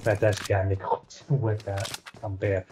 that, that's that's gotta make a that. I'm bad.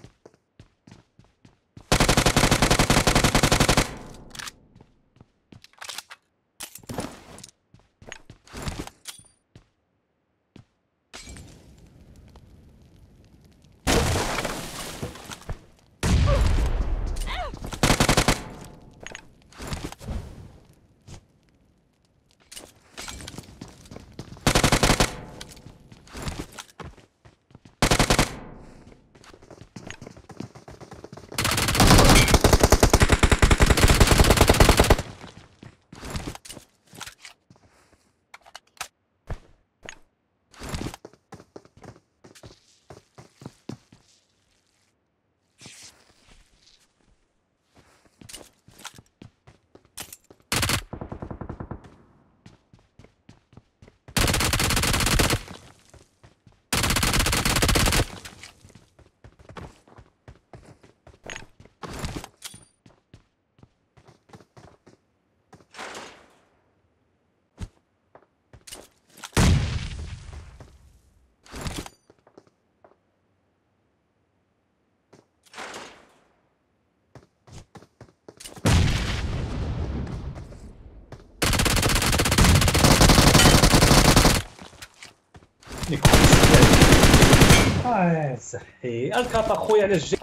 آه صحي الكاط اخويا على الجي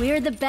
We're the best.